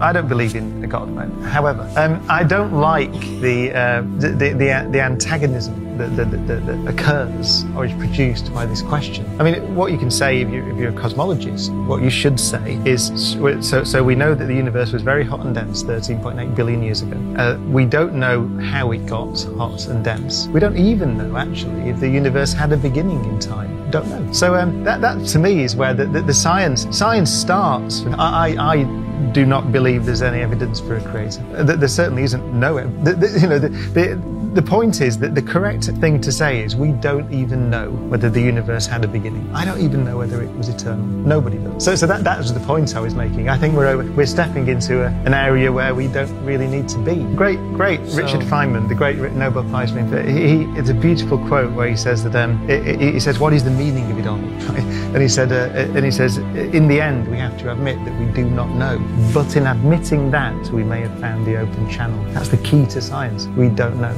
I don't believe in a God. moment. However, um, I don't like the, uh, the, the, the, antagonism that, that, that, that, occurs or is produced by this question. I mean, what you can say if, you, you're a cosmologist, what you should say is so, so we know that the universe was very hot and dense 13.8 billion years ago. Uh, we don't know how it got hot and dense. We don't even know, actually, if the universe had a beginning in time. Don't know. So um, that, that to me is where the, the, the science science starts. I, I, I do not believe there's any evidence for a creator. There certainly isn't no, you know, the point is that the correct thing to say is we don't even know whether the universe had a beginning. I don't even know whether it was eternal. Nobody does. So, so that, that was the point I was making. I think we're, over, we're stepping into a, an area where we don't really need to be. Great, great so, Richard Feynman, the great Nobel Prize winner, he, he, it's a beautiful quote where he says that, um, it, he says, what is the meaning of it all? and he said, uh, and he says, in the end, we have to admit that we do not know. But in admitting that, we may have found the open channel. That's the key to science. We don't know.